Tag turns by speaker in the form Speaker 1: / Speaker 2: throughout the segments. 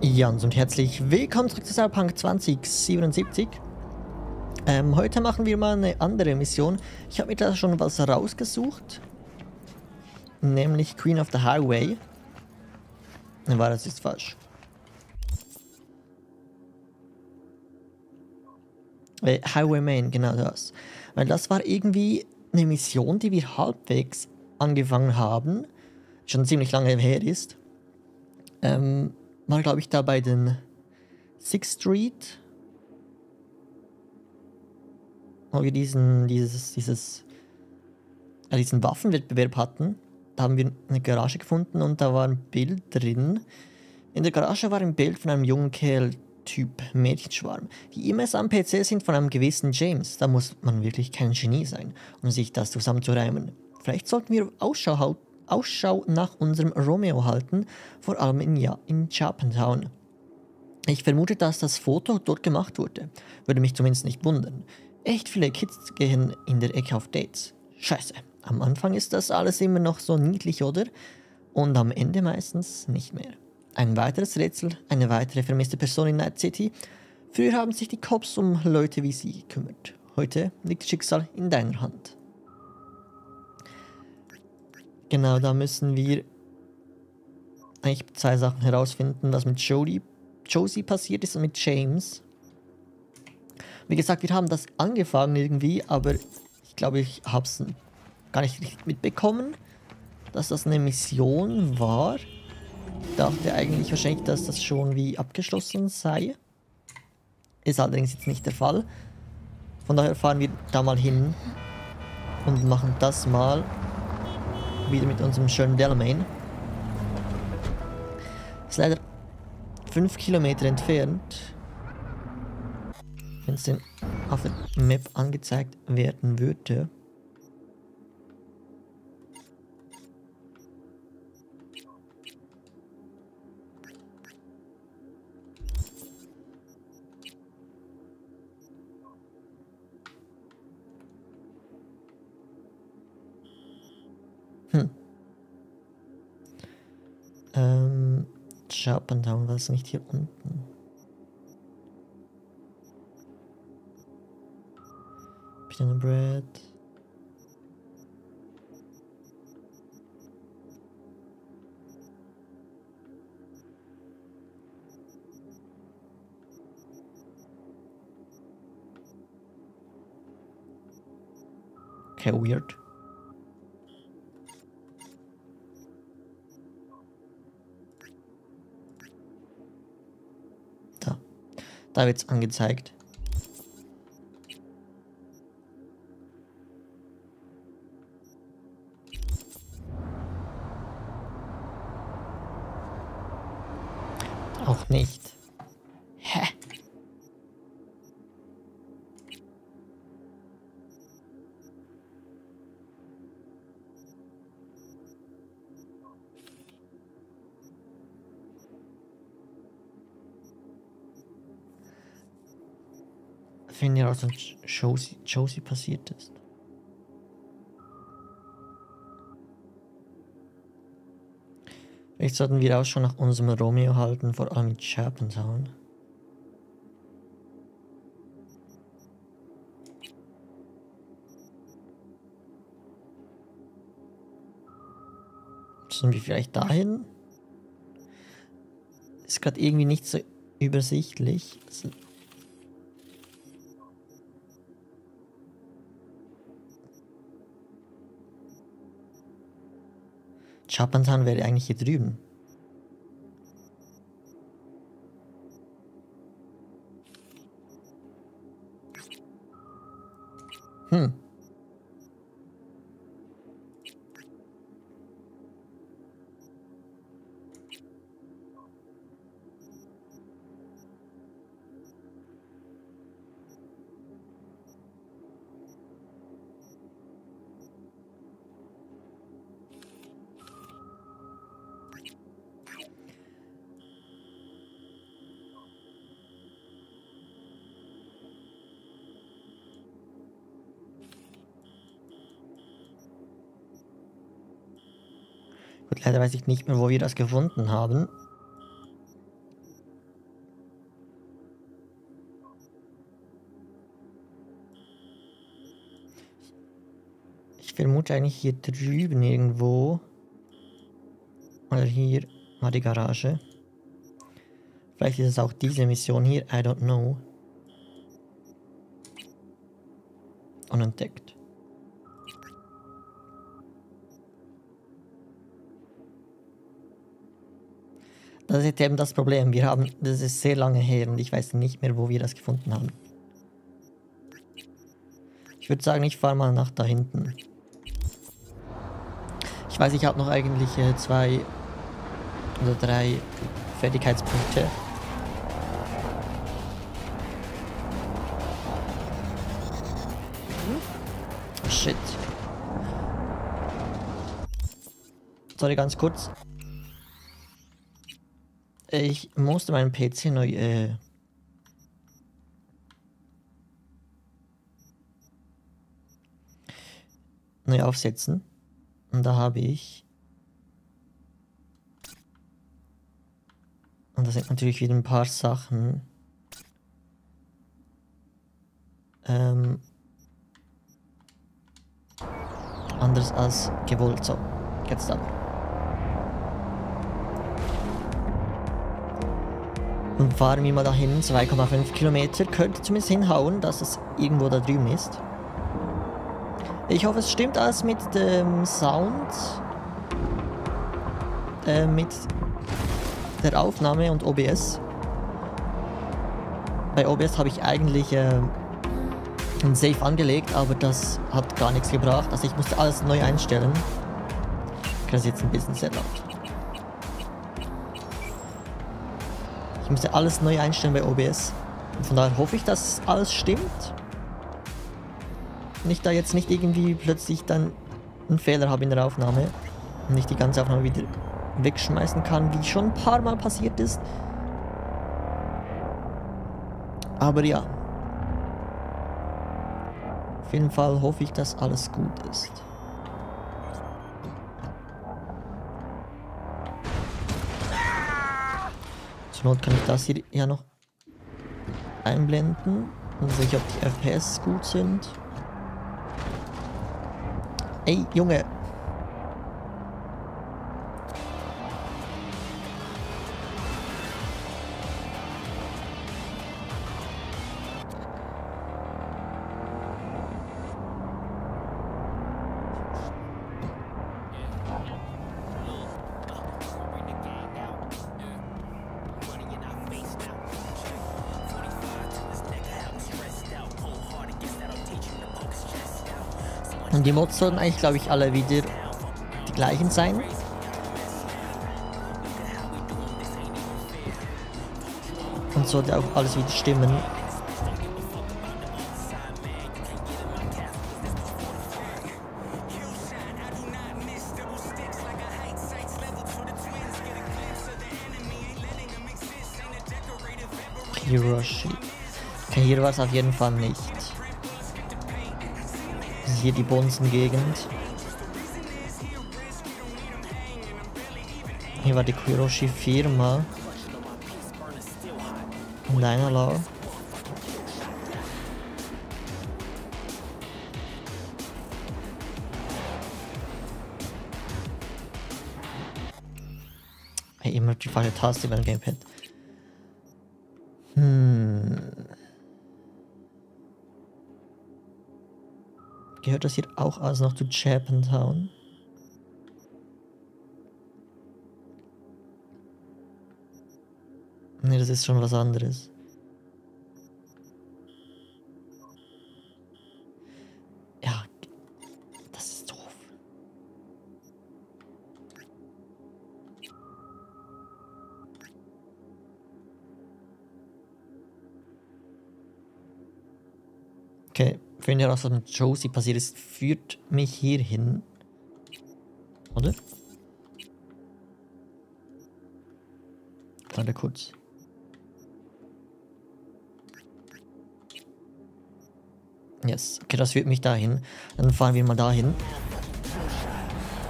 Speaker 1: Jans und herzlich willkommen zurück zu Cyberpunk 2077. Ähm, heute machen wir mal eine andere Mission. Ich habe mir da schon was rausgesucht. Nämlich Queen of the Highway. War das ist falsch. Äh, Highwayman, genau das. Weil das war irgendwie eine Mission, die wir halbwegs angefangen haben. Schon ziemlich lange her ist. Ähm, war, glaube ich, da bei den Sixth Street. Wo wir diesen, dieses, dieses, äh, diesen Waffenwettbewerb hatten. Da haben wir eine Garage gefunden und da war ein Bild drin. In der Garage war ein Bild von einem jungen Kerl, Typ Mädchenschwarm. Die E-Mails am PC sind von einem gewissen James. Da muss man wirklich kein Genie sein, um sich das zusammenzureimen. Vielleicht sollten wir Ausschau Ausschau nach unserem Romeo halten, vor allem in, ja, in Japantown. Ich vermute, dass das Foto dort gemacht wurde. Würde mich zumindest nicht wundern. Echt viele Kids gehen in der Ecke auf Dates. Scheiße. Am Anfang ist das alles immer noch so niedlich, oder? Und am Ende meistens nicht mehr. Ein weiteres Rätsel, eine weitere vermisste Person in Night City. Früher haben sich die Cops um Leute wie sie gekümmert. Heute liegt das Schicksal in deiner Hand. Genau, da müssen wir eigentlich zwei Sachen herausfinden, was mit Jodie, Josie passiert ist und mit James. Wie gesagt, wir haben das angefangen irgendwie, aber ich glaube, ich habe es gar nicht richtig mitbekommen, dass das eine Mission war. Ich dachte eigentlich wahrscheinlich, dass das schon wie abgeschlossen sei. Ist allerdings jetzt nicht der Fall. Von daher fahren wir da mal hin und machen das mal wieder mit unserem schönen Delamain. Ist leider 5 Kilometer entfernt. Wenn es denn auf der Map angezeigt werden würde. Japantown war es nicht hier unten. Banana Bread. Okay, weird. Da wird es angezeigt. Auch nicht. Heraus, was Josie, Josie passiert ist. Vielleicht sollten wir auch schon nach unserem Romeo halten, vor allem mit Scherpentown. Sollen wir vielleicht dahin? Ist gerade irgendwie nicht so übersichtlich. Also Japantan wäre eigentlich hier drüben. Leider weiß ich nicht mehr, wo wir das gefunden haben. Ich vermute eigentlich hier drüben irgendwo. Oder hier war die Garage. Vielleicht ist es auch diese Mission hier, I don't know. Unentdeckt. Das ist eben das Problem. Wir haben, das ist sehr lange her und ich weiß nicht mehr, wo wir das gefunden haben. Ich würde sagen, ich fahre mal nach da hinten. Ich weiß, ich habe noch eigentlich äh, zwei oder drei Fertigkeitspunkte. Oh, shit. Sorry, ganz kurz. Ich musste meinen PC neu äh, neu aufsetzen. Und da habe ich. Und da sind natürlich wieder ein paar Sachen. Ähm, anders als gewollt. So, jetzt aber. Fahren wir mal dahin, 2,5 Kilometer. Könnte zumindest hinhauen, dass es irgendwo da drüben ist. Ich hoffe, es stimmt alles mit dem Sound. Äh, mit der Aufnahme und OBS. Bei OBS habe ich eigentlich äh, ein Safe angelegt, aber das hat gar nichts gebracht. Also ich musste alles neu einstellen. Das ist jetzt ein bisschen sehr laut. Ich musste alles neu einstellen bei OBS. Und von daher hoffe ich, dass alles stimmt nicht da jetzt nicht irgendwie plötzlich dann einen Fehler habe in der Aufnahme und nicht die ganze Aufnahme wieder wegschmeißen kann, wie schon ein paar Mal passiert ist. Aber ja. Auf jeden Fall hoffe ich, dass alles gut ist. Zur Not kann ich das hier ja noch einblenden. Dann sehe ich, ob die FPS gut sind. Ey, Junge. Die Mods sollten eigentlich, glaube ich, alle wieder die gleichen sein. Und sollte auch alles wieder stimmen. Hiroshi. Okay, hier war es auf jeden Fall nicht hier die Bonzen-Gegend. Hier war die Kuroshi-Firma. In Leinerlau. Hey, immer die falsche Taste beim Gamepad. Gehört das hier auch alles noch zu Japantown? Ne, das ist schon was anderes. Ja, das ist doof. Okay. Wenn ja was mit Josie passiert ist, führt mich hier hin. Oder? Warte kurz. Yes, okay, das führt mich dahin. Dann fahren wir mal dahin.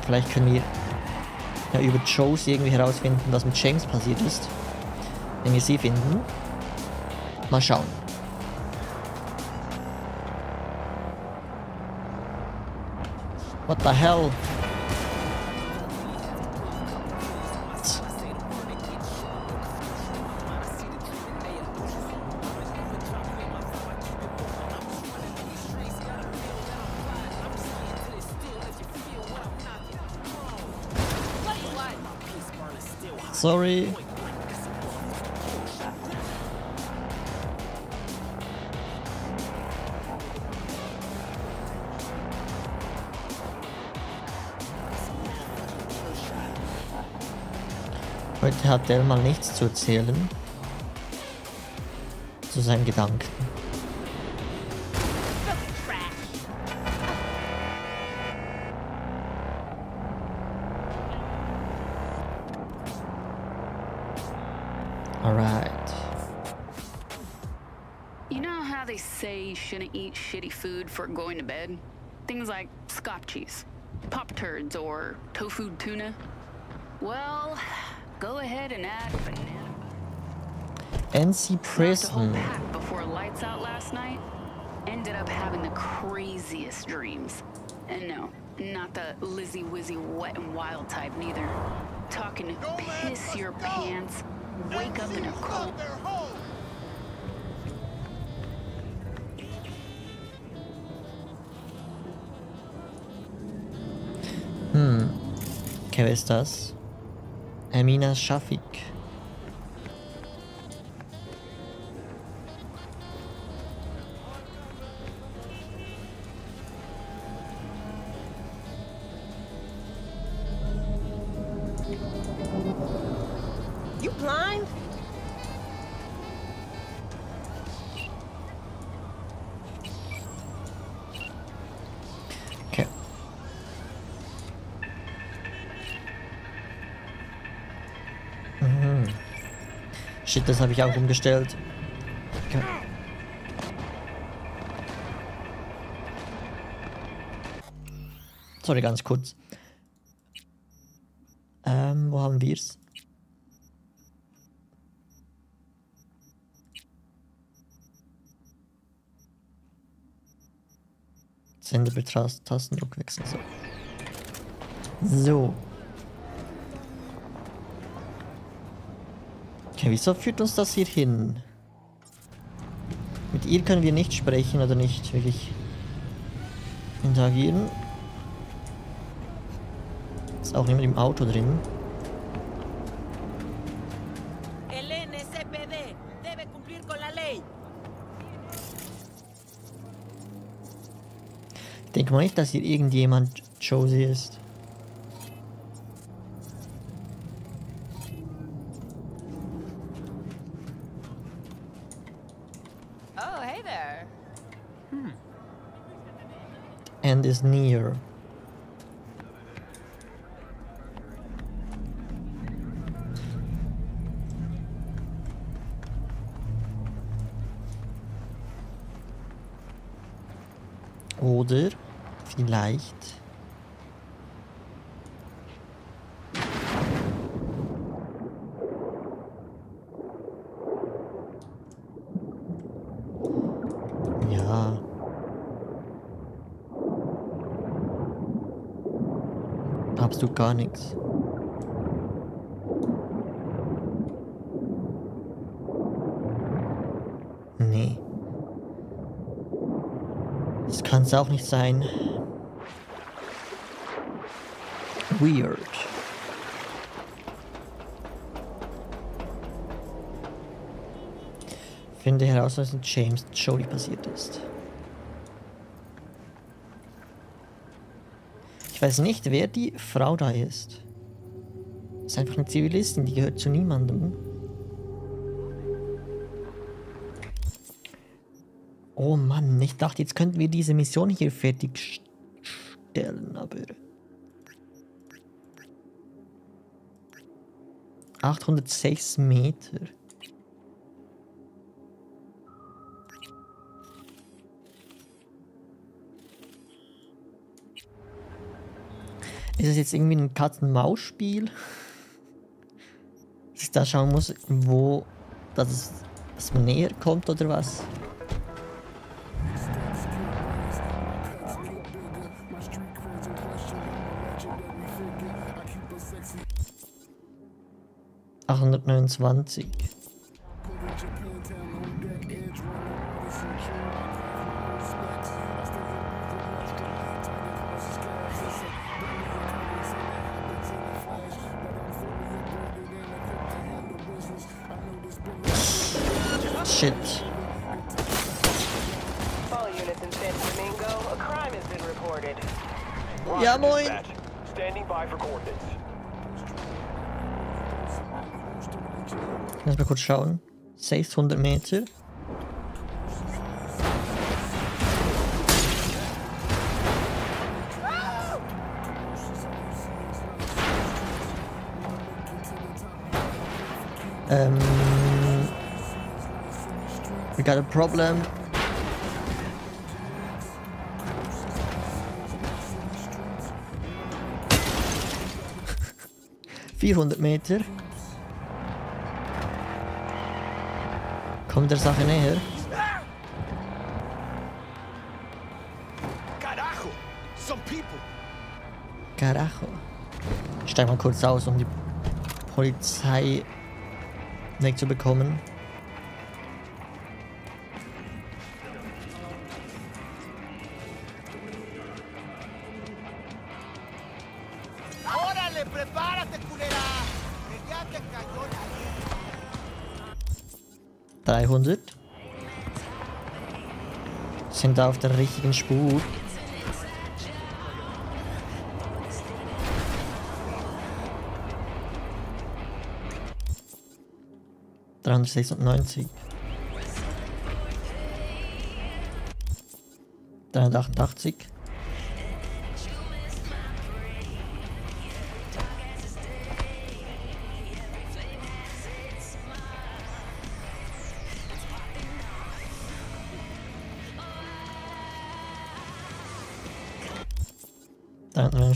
Speaker 1: Vielleicht können wir ja über Josie irgendwie herausfinden, was mit James passiert ist. Wenn wir sie finden. Mal schauen. What the hell? Sorry. Heute hat er mal nichts zu erzählen. Zu seinen Gedanken. Alright.
Speaker 2: You know how they say you shouldn't eat shitty food for going to bed? Things like Scotch cheese, Pop Turds, or tofu tuna? Well, go ahead and add banana.
Speaker 1: NC
Speaker 2: Knocked a whole
Speaker 1: Prison. Hmm.
Speaker 2: pack before lights out last night. Ended up having the craziest dreams. And no, not the Lizzy Wizzy wet and wild type neither. Talking to piss your pants, wake up in a cold
Speaker 1: Hm. Okay, wer ist das? Emina Shafiq. Das habe ich auch umgestellt. Sorry, ganz kurz. Ähm, wo haben wir's? Sendebetracht, Tastendruck wechseln. So. So. Wieso führt uns das hier hin? Mit ihr können wir nicht sprechen oder nicht wirklich interagieren. Ist auch niemand im Auto drin. Ich denke mal nicht, dass hier irgendjemand Josie ist. Is near. Oder vielleicht. Ja. Absolut gar nichts. Nee. Das kann es auch nicht sein. Weird. Finde heraus, was mit James Jolie passiert ist. Ich weiß nicht, wer die Frau da ist. ist einfach eine Zivilistin, die gehört zu niemandem. Oh Mann, ich dachte, jetzt könnten wir diese Mission hier fertigstellen, aber... 806 Meter. Ist es jetzt irgendwie ein Katzen-Maus-Spiel? Dass ich da schauen muss, wo... Dass, es, dass man näher kommt oder was?
Speaker 3: Achhundertneunundzwanzig. Has been reported.
Speaker 1: Ja, moin.
Speaker 4: Dispatch. Standing by for coordinates.
Speaker 1: Lass mal kurz schauen. 600 Meter. Ähm, we got a problem. Vierhundert Meter. Kommt der Sache näher.
Speaker 4: Carajo! Some people!
Speaker 1: Carajo. Ich steig mal kurz aus, um die Polizei wegzubekommen.
Speaker 5: ¡Órale, prepárate, culera! Que ya te cayó la
Speaker 1: 300. Sind da auf der richtigen Spur. Dreihundertsechsundneunzig. Dreihundertachtundachtzig.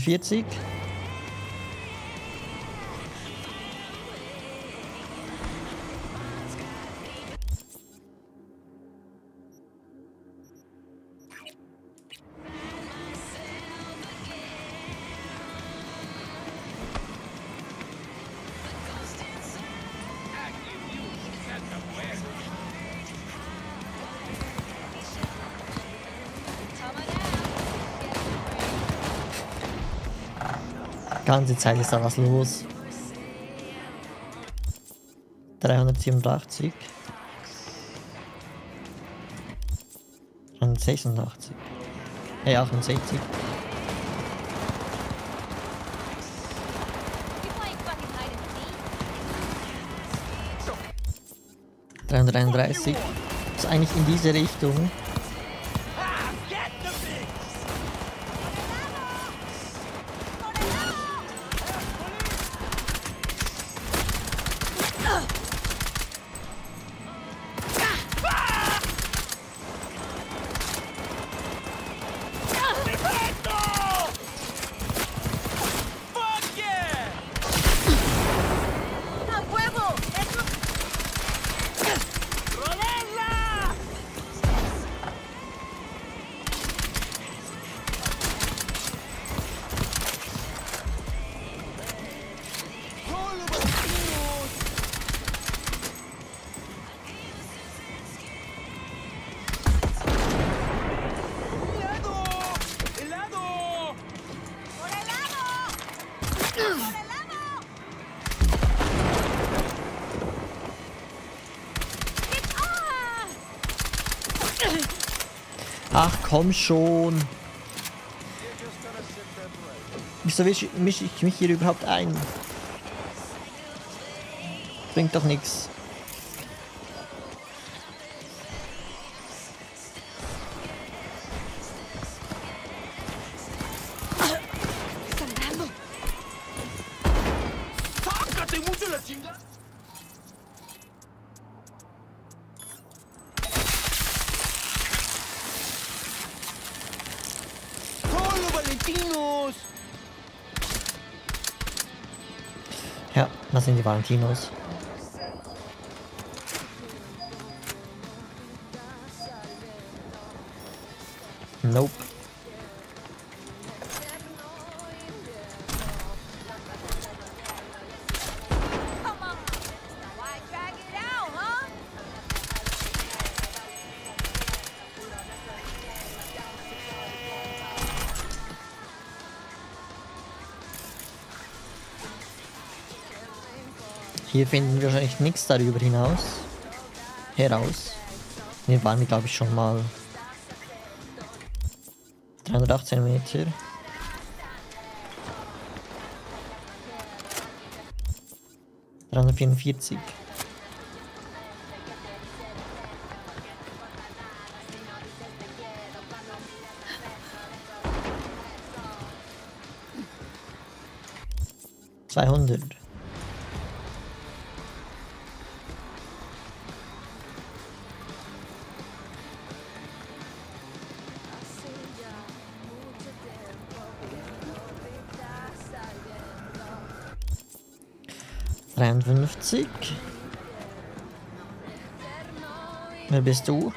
Speaker 1: 45. ganze Zeit ist da was los. 387. Und 86. Hey, 68. Dreihundertdreiunddreißig. Ist eigentlich in diese Richtung. Komm schon. Wieso mische misch ich mich hier überhaupt ein? Bringt doch nichts. Das sind die Valentinos. Hier finden wir wahrscheinlich nichts darüber hinaus. Heraus. Hier waren wir, glaube ich, schon mal. 318 Meter. Dreihundertvierundvierzig. Zweihundert. Wer bist du?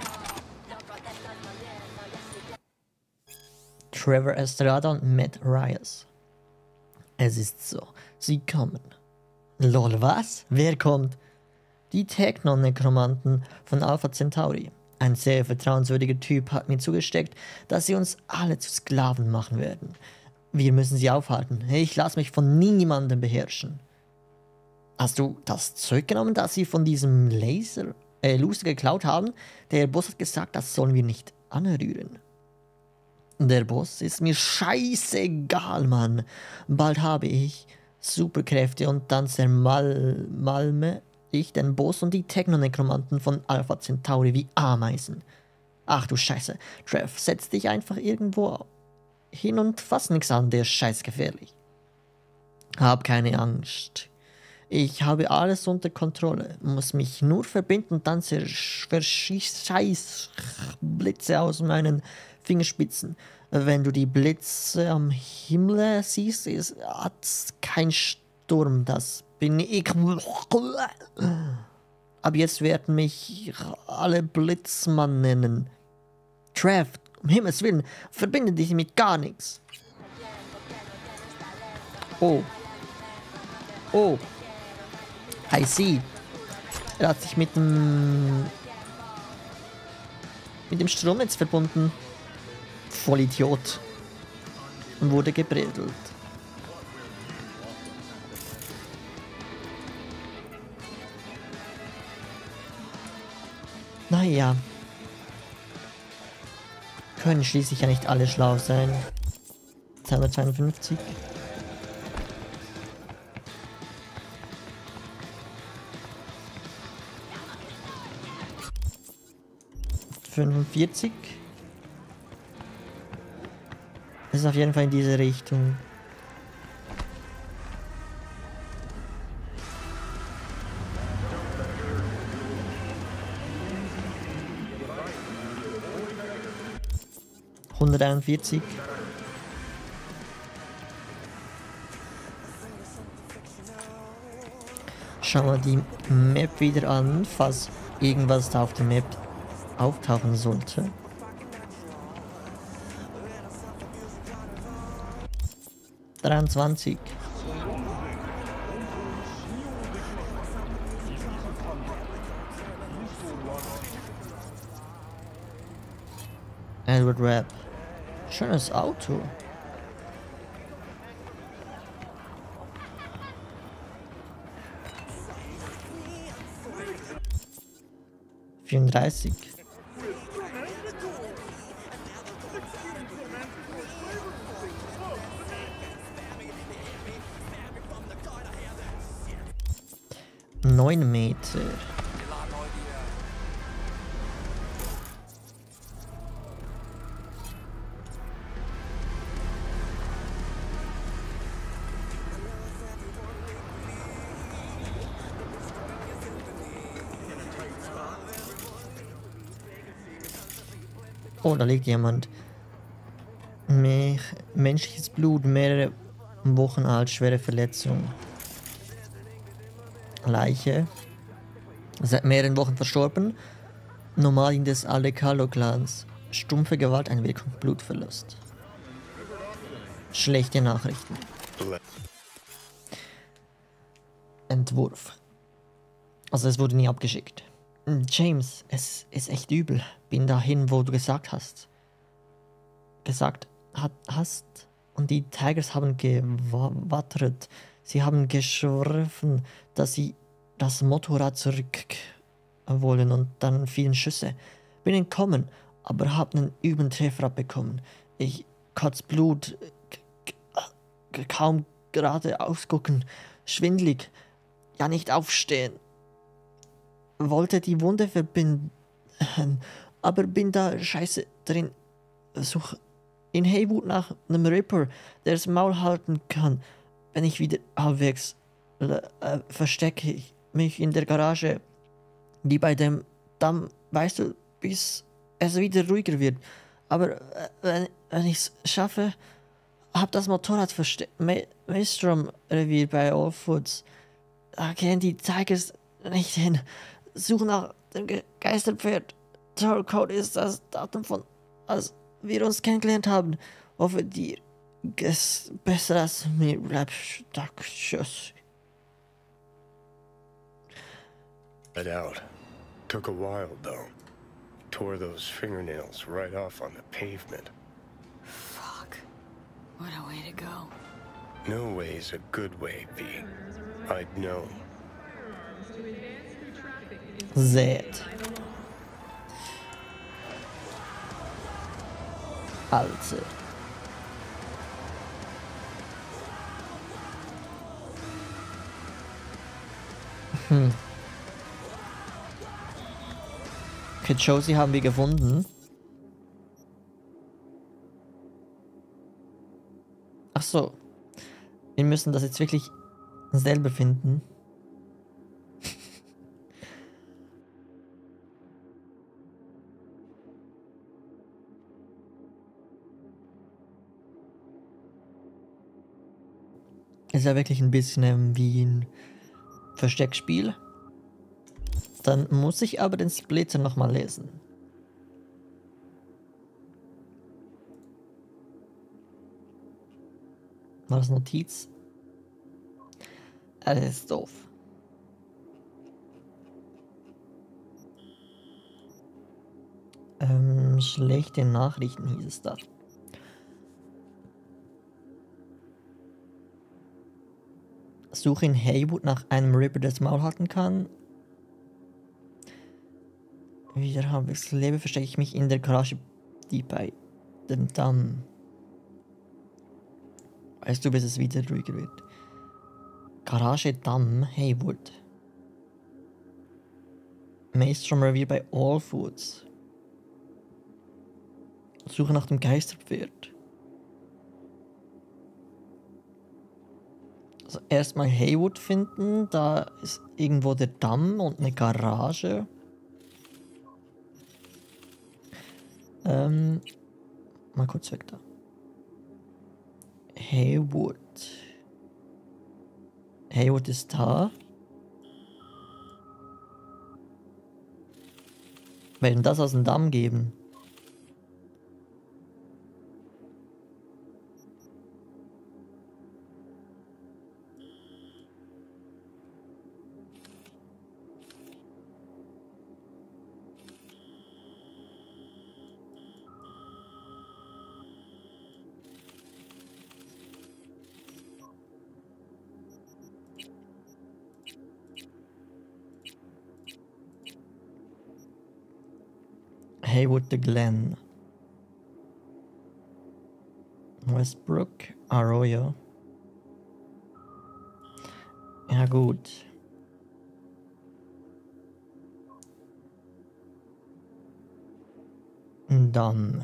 Speaker 1: Trevor Estrada und Matt Ryers. Es ist so. Sie kommen. Lol, was? Wer kommt? Die Techno-Nekromanten von Alpha Centauri. Ein sehr vertrauenswürdiger Typ hat mir zugesteckt, dass sie uns alle zu Sklaven machen werden. Wir müssen sie aufhalten. Ich lasse mich von niemandem beherrschen. Hast du das Zeug genommen, das sie von diesem Laser, äh, Loser geklaut haben? Der Boss hat gesagt, das sollen wir nicht anrühren. Der Boss ist mir scheißegal, Mann. Bald habe ich Superkräfte und dann zermalme ich den Boss und die Technonekromanten von Alpha Centauri wie Ameisen. Ach du Scheiße, Trev, setz dich einfach irgendwo hin und fass nix an, der ist scheißgefährlich. Hab keine Angst. Ich habe alles unter Kontrolle, muss mich nur verbinden dann verschießt Blitze aus meinen Fingerspitzen. Wenn du die Blitze am Himmel siehst, ist kein Sturm, das bin ich. Ab jetzt werden mich alle Blitzmann nennen. Trev, um Himmels Willen, verbinde dich mit gar nichts. Oh. Oh. I see. Er hat sich mit dem mit dem Stromnetz verbunden. Vollidiot. Und wurde gebredelt. Naja. Können schließlich ja nicht alle schlau sein. 252. Fünfundvierzig. Das ist auf jeden Fall in diese Richtung. Hunderteinundvierzig. Schauen wir die Map wieder an, falls irgendwas da auf der Map auftauchen sollte. Dreiundzwanzig. Edward Rapp. Schönes Auto. Vierunddreißig. Neun Meter. Oh, da liegt jemand. Me menschliches Blut, mehrere Wochen alt, schwere Verletzung. Leiche. Seit mehreren Wochen verstorben. Nomadin des Alekalo-Clans. Stumpfe Gewalteinwirkung, Blutverlust. Schlechte Nachrichten. Entwurf. Also es wurde nie abgeschickt. James, es ist echt übel. Bin dahin, wo du gesagt hast. Gesagt hat, hast. Und die Tigers haben gewattert. Sie haben geschworfen, dass sie das Motorrad zurück wollen und dann fielen Schüsse. Bin entkommen, aber hab einen üben Treffer abbekommen. Ich kotz Blut, kaum gerade ausgucken, schwindlig, ja nicht aufstehen. Wollte die Wunde verbinden, aber bin da scheiße drin. Such in Haywood nach einem Ripper, der das Maul halten kann. Wenn ich wieder halbwegs äh, verstecke ich mich in der Garage, wie bei dem Damm, weißt du, bis es wieder ruhiger wird. Aber äh, wenn, wenn ich es schaffe, hab das Motorrad versteckt. Ma Maelstrom Revier bei All Foods. Da gehen die Tigers nicht hin. Such nach dem Ge Geisterpferd. Tollcode ist das Datum von, als wir uns kennengelernt haben. Hoffe dir es besser als mir bleibt stark. Tschüss.
Speaker 6: Let out. Took a while, though. Tore those fingernails right off on the pavement.
Speaker 2: Fuck. What a way to go.
Speaker 6: No way's a good way, V. I'd know.
Speaker 1: Seht. Also. Hm. Okay, Josie haben wir gefunden. Ach so. Wir müssen das jetzt wirklich selber finden. Ist ja wirklich ein bisschen ähm, wie ein Versteckspiel. Dann muss ich aber den Splitter nochmal lesen. War das Notiz? Das ist doof. Ähm, schlechte Nachrichten hieß es da. Suche in Haywood nach einem Ripper, der das Maul halten kann. Wieder halbwegs lebe, verstecke ich mich in der Garage, die bei dem Damm. Weißt du, bis es wieder ruhiger wird. Garage Damm, Haywood. Maelstrom Revier bei All Foods. Suche nach dem Geisterpferd. Also erstmal Haywood finden, da ist irgendwo der Damm und eine Garage. Ähm, mal kurz weg da. Haywood. Haywood ist da. Werden das aus dem Damm geben? Haywood the Glen. Westbrook, Arroyo. Ja gut. Damm.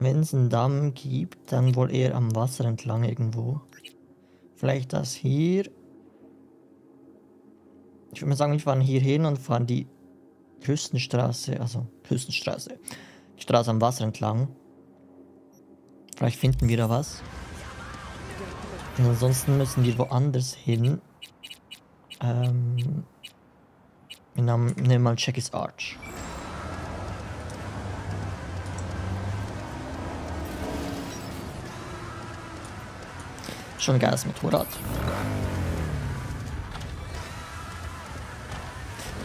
Speaker 1: Wenn es einen Damm gibt, dann wohl eher am Wasser entlang irgendwo. Vielleicht das hier. Ich würde mal sagen, wir fahren hier hin und fahren die Küstenstraße, also Küstenstraße, die Straße am Wasser entlang. Vielleicht finden wir da was. Und ansonsten müssen wir woanders hin. Ähm, wir nehmen mal Jackie's Arch. Schon ein geiles Motorrad.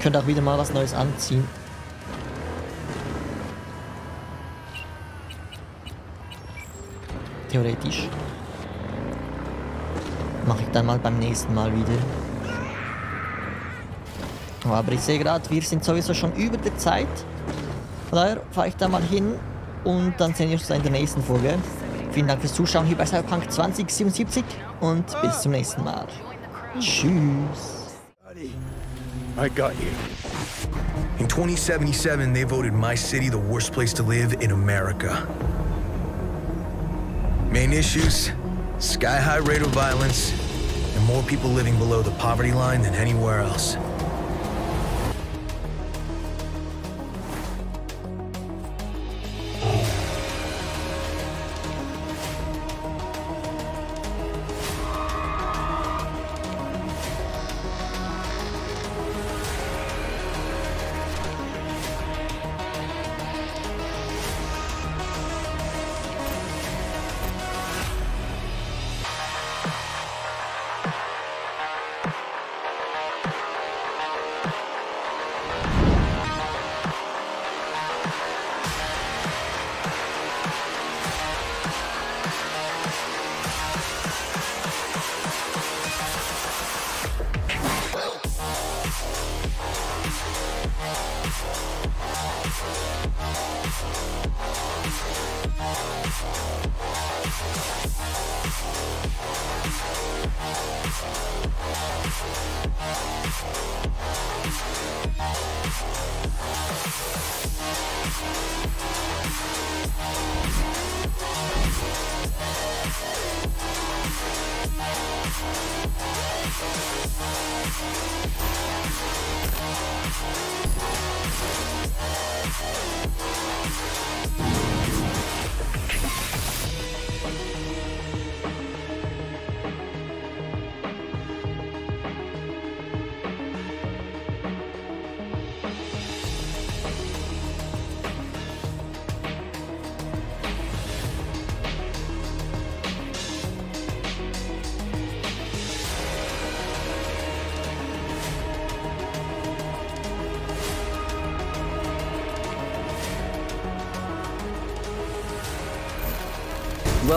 Speaker 1: Könnte auch wieder mal was Neues anziehen. Theoretisch. mache ich dann mal beim nächsten Mal wieder. Aber ich sehe gerade, wir sind sowieso schon über der Zeit. Von daher fahre ich da mal hin und dann sehen wir uns in der nächsten Folge. Vielen Dank fürs Zuschauen hier bei Cyberpunk 2077 und bis zum nächsten Mal. Tschüss.
Speaker 6: I got you.
Speaker 7: In 2077, they voted my city the worst place to live in America. Main issues sky high rate of violence, and more people living below the poverty line than anywhere else.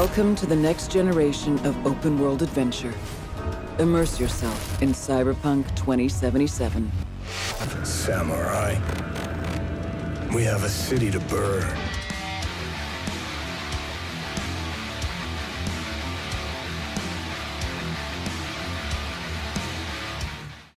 Speaker 8: Welcome to the next generation of open world adventure. Immerse yourself in Cyberpunk 2077.
Speaker 6: Samurai. We have a city to burn.